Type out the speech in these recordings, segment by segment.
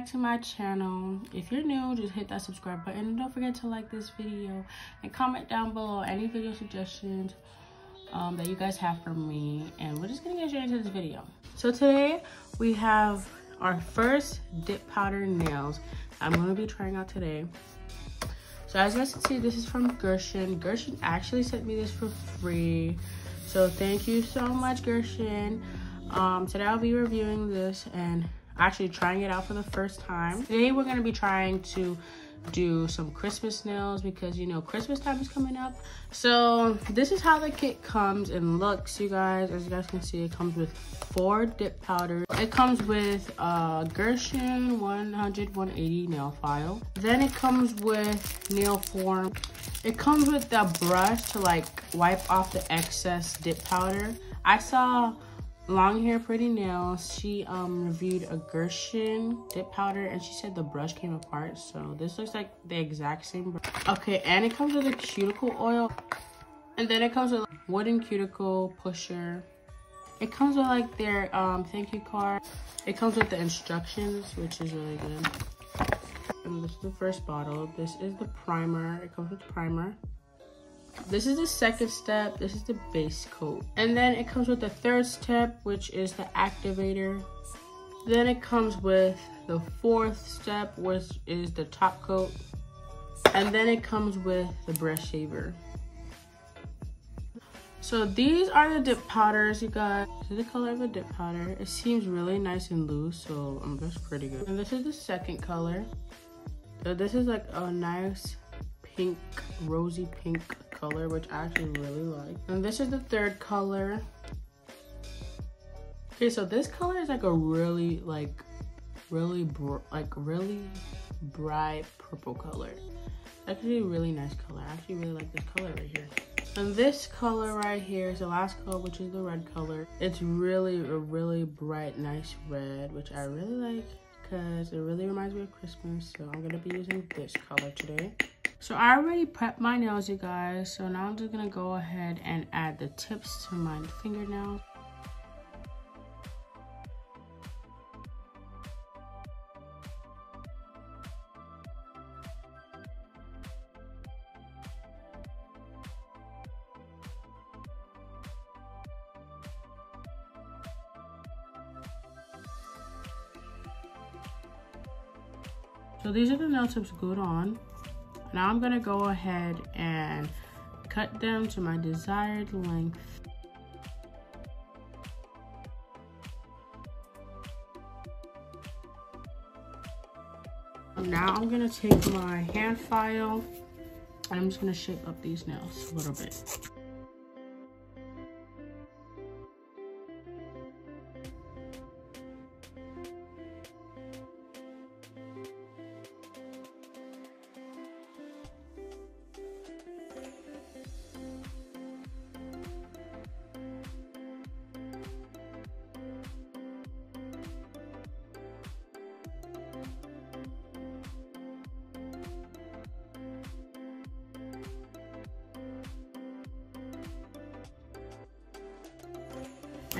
back to my channel. If you're new, just hit that subscribe button. And don't forget to like this video and comment down below any video suggestions um, that you guys have for me. And we're just gonna get straight into this video. So today we have our first dip powder nails I'm gonna be trying out today. So as you guys can see, this is from Gershion. Gershion actually sent me this for free. So thank you so much, Gershion. Um, today I'll be reviewing this and actually trying it out for the first time. Today we're gonna be trying to do some Christmas nails because you know Christmas time is coming up. So this is how the kit comes and looks, you guys. As you guys can see, it comes with four dip powders. It comes with a Gershion 100 180 nail file. Then it comes with nail form. It comes with the brush to like wipe off the excess dip powder. I saw long hair pretty nails. She um reviewed a Gershion dip powder and she said the brush came apart so this looks like the exact same brush. okay and it comes with a cuticle oil and then it comes with wooden cuticle pusher. It comes with like their um thank you card. It comes with the instructions which is really good. And this is the first bottle. This is the primer. It comes with primer this is the second step. This is the base coat. And then it comes with the third step, which is the activator. Then it comes with the fourth step, which is the top coat. And then it comes with the brush shaver. So these are the dip powders, you guys. This is the color of the dip powder. It seems really nice and loose, so um, that's pretty good. And this is the second color. So this is like a nice pink, rosy pink color, which I actually really like. And this is the third color. Okay, so this color is like a really, like, really, like, really bright purple color. Actually, a really nice color. I actually really like this color right here. And this color right here is the last color, which is the red color. It's really a really bright, nice red, which I really like because it really reminds me of Christmas. So I'm going to be using this color today. So I already prepped my nails, you guys. So now I'm just gonna go ahead and add the tips to my fingernails. So these are the nail tips glued on. Now I'm gonna go ahead and cut them to my desired length. Now I'm gonna take my hand file and I'm just gonna shape up these nails a little bit.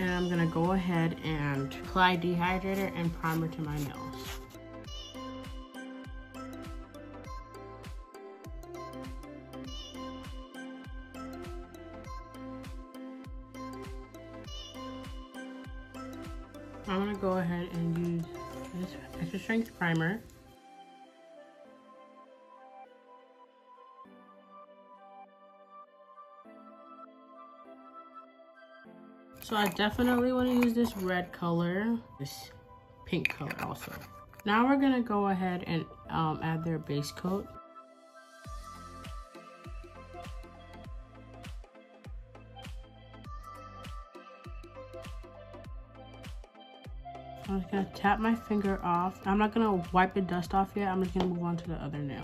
And I'm gonna go ahead and apply dehydrator and primer to my nails. I'm gonna go ahead and use this extra strength primer So I definitely want to use this red color, this pink color also. Now we're going to go ahead and um, add their base coat. I'm just to tap my finger off. I'm not going to wipe the dust off yet. I'm just going to move on to the other nail.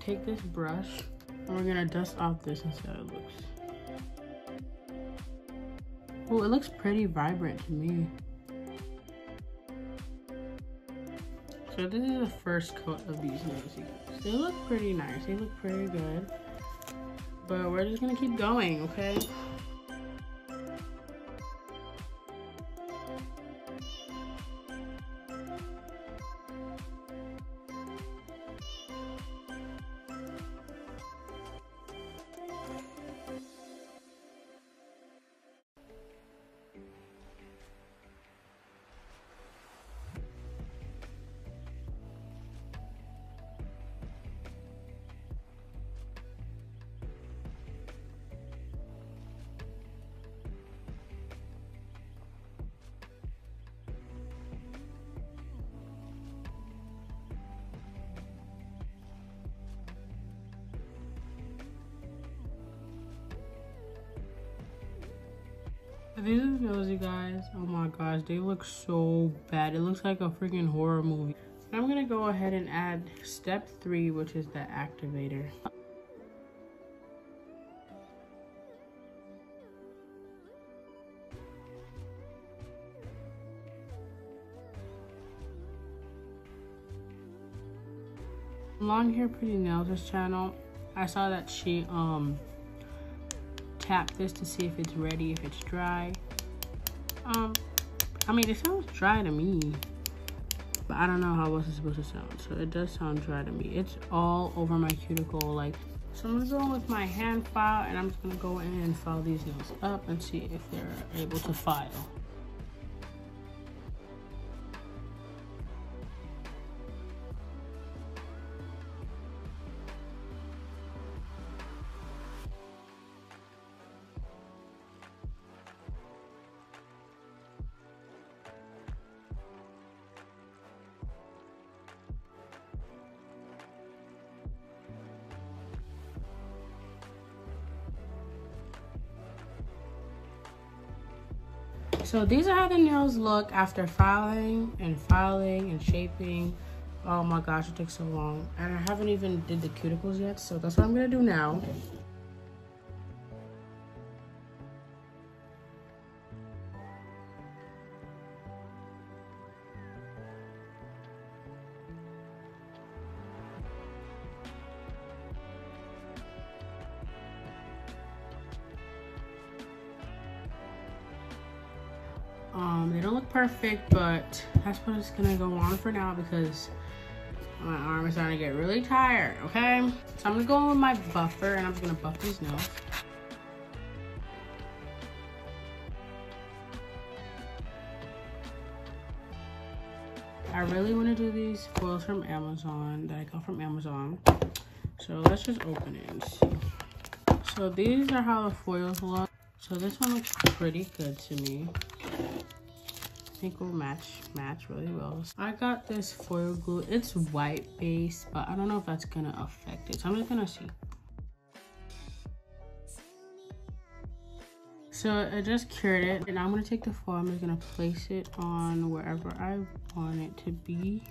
Take this brush and we're gonna dust off this and see how it looks. Oh, it looks pretty vibrant to me. So this is the first coat of these nails, They look pretty nice. They look pretty good. But we're just gonna keep going, okay? These are nails, you guys. Oh my gosh, they look so bad. It looks like a freaking horror movie. I'm gonna go ahead and add step three, which is the activator. Long hair pretty nails this channel. I saw that she um tap this to see if it's ready, if it's dry. Um, I mean, it sounds dry to me, but I don't know how else it's supposed to sound. So it does sound dry to me. It's all over my cuticle, like, so I'm gonna go in with my hand file and I'm just gonna go in and file these nails up and see if they're able to file. So these are how the nails look after filing and filing and shaping. Oh my gosh, it took so long. And I haven't even did the cuticles yet, so that's what I'm gonna do now. Um, they don't look perfect, but that's what it's gonna go on for now because my arm is starting to get really tired, okay? So I'm gonna go with my buffer and I'm gonna buff these nails. I really want to do these foils from Amazon that I got from Amazon. So let's just open it and see. So these are how the foils look. So this one looks pretty good to me think will match match really well. I got this foil glue. It's white base, but I don't know if that's gonna affect it. So I'm just gonna see. So I just cured it and I'm gonna take the foil, I'm just gonna place it on wherever I want it to be.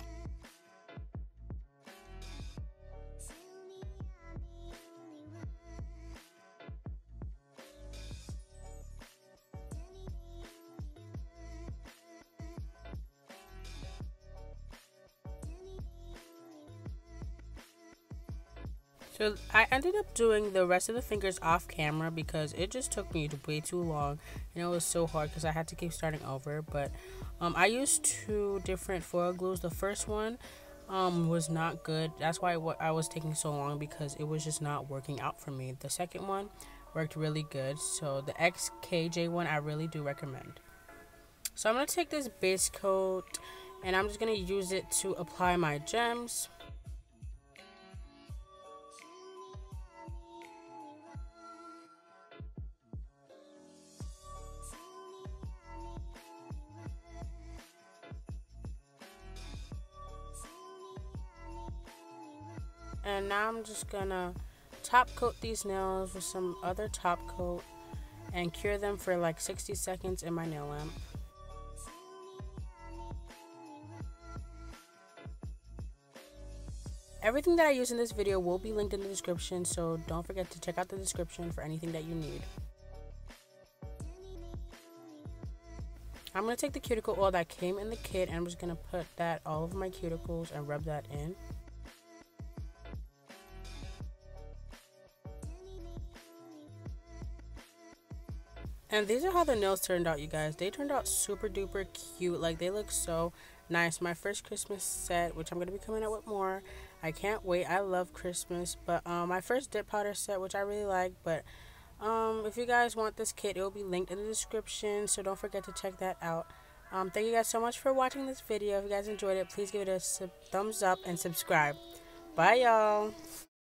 So I ended up doing the rest of the fingers off camera because it just took me way too long and it was so hard because I had to keep starting over. But um, I used two different foil glues. The first one um, was not good. That's why I was taking so long because it was just not working out for me. The second one worked really good. So the XKJ one I really do recommend. So I'm going to take this base coat and I'm just going to use it to apply my gems. And now I'm just gonna top coat these nails with some other top coat and cure them for like 60 seconds in my nail lamp. everything that I use in this video will be linked in the description, so don't forget to check out the description for anything that you need. I'm going to take the cuticle oil that came in the kit and I'm just going to put that all over my cuticles and rub that in. And these are how the nails turned out, you guys. They turned out super duper cute. Like, they look so nice. My first Christmas set, which I'm going to be coming out with more. I can't wait. I love Christmas. But um, my first dip powder set, which I really like. But um, if you guys want this kit, it will be linked in the description. So don't forget to check that out. Um, thank you guys so much for watching this video. If you guys enjoyed it, please give it a thumbs up and subscribe. Bye, y'all.